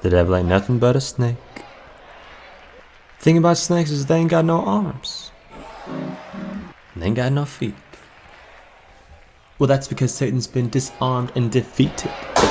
The devil ain't nothing but a snake. Thing about snakes is they ain't got no arms. And they ain't got no feet. Well, that's because Satan's been disarmed and defeated.